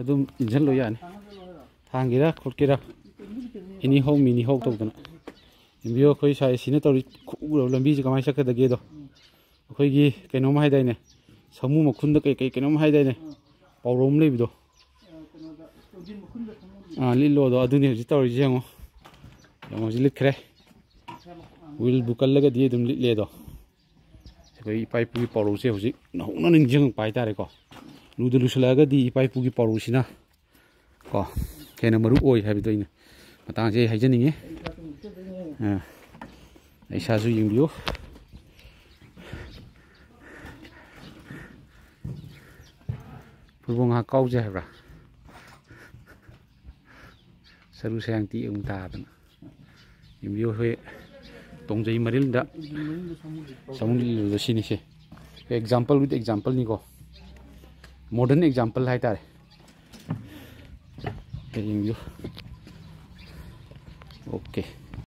ꯑꯗꯨꯝ ꯏꯟꯁꯤꯜꯂꯨ ꯌꯥꯅꯤ ꯊꯥꯡꯒꯤꯔ ꯈꯣꯠꯀꯤꯔ ꯑꯦꯅꯤ ꯍꯣꯝ ꯃꯤꯅꯤ ꯍꯣꯝ ꯇꯧꯗꯅ ꯌꯦꯡꯕꯤꯌꯨ ꯑꯩꯈꯣꯏ ꯁ꯭ꯋꯥꯏꯁꯤꯅ ꯇꯧꯔꯤ ꯈꯨꯎꯔꯕ ꯂꯝꯕꯤꯁꯦ ꯀꯃꯥꯏꯅ ꯆꯠꯀꯗꯒꯦꯗꯣ ꯑꯩꯈꯣꯏꯒꯤ ꯀꯩꯅꯣꯝ ꯍꯥꯏꯗꯥꯏꯅꯦ ꯁꯃꯨ ꯃꯈꯨꯟꯗ ꯀꯩ ꯀꯩ ꯀꯩꯅꯣꯝ ꯍꯥꯏꯗꯥꯏꯅꯦ ꯄꯥꯎꯔꯧꯝ ꯂꯩꯕꯗꯣ ꯑꯥ ꯂꯤꯠꯂꯣꯗꯣ ꯑꯗꯨꯅꯤ ꯍꯧꯖꯤꯛ ꯇꯧꯔꯤꯁꯦ ꯌꯦꯡꯉꯣ ꯌꯦꯡꯉꯣ ꯍꯧꯖꯤꯛ ꯂꯤꯠꯈ꯭ꯔꯦ ꯋꯤꯜꯕꯨ ꯀꯜꯂꯒꯗꯤ ꯑꯗꯨꯝ ꯂꯤꯠꯂꯦꯗꯣ ꯑꯩꯈꯣꯏ ꯏꯄꯥ ꯏꯄꯨꯒꯤ ꯄꯥꯎꯔꯧꯁꯦ ꯍꯧꯖꯤꯛ ꯅꯧꯅ ꯅꯤꯡꯁꯤꯡꯉꯛꯄ ꯍꯥꯏꯇꯥꯔꯦꯀꯣ luda luslaga di ipai pugi parusina ko kena maruoi oi habi doi matang jai hai jani ngai sa zui yung biyo purbong hakau jai ra saru sayang ti yung taa yung biyo tong jai maril da samu di lulu sini se example with example ni ko modern example hai tar okay